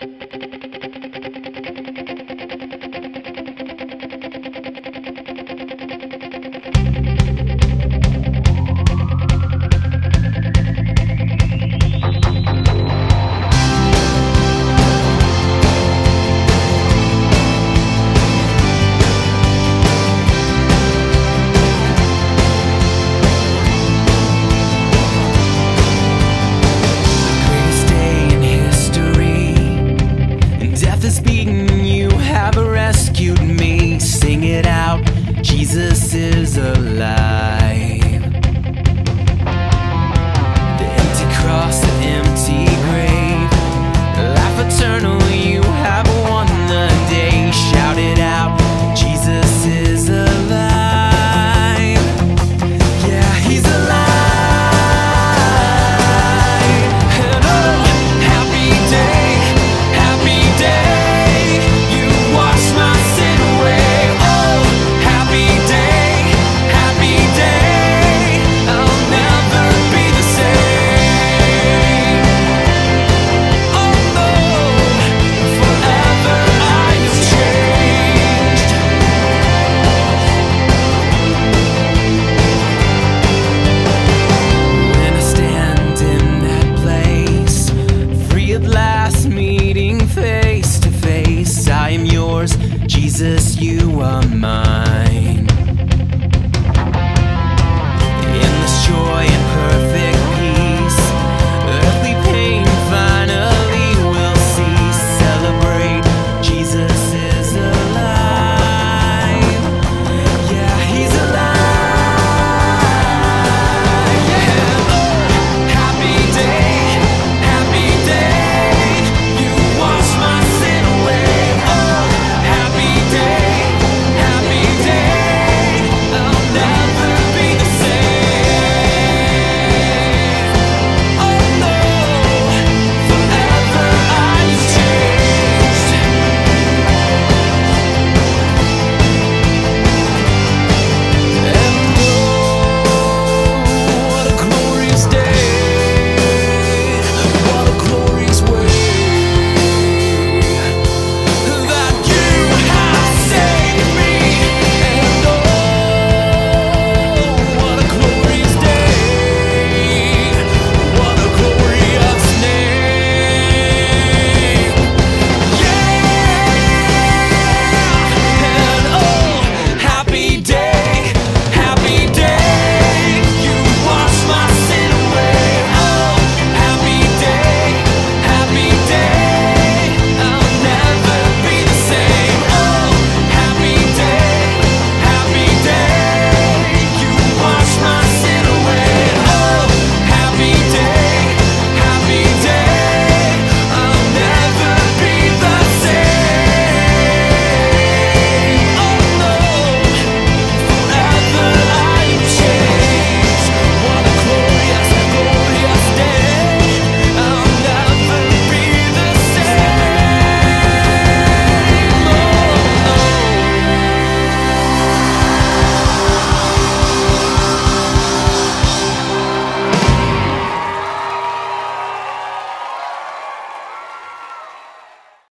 greatest out, Jesus is alive.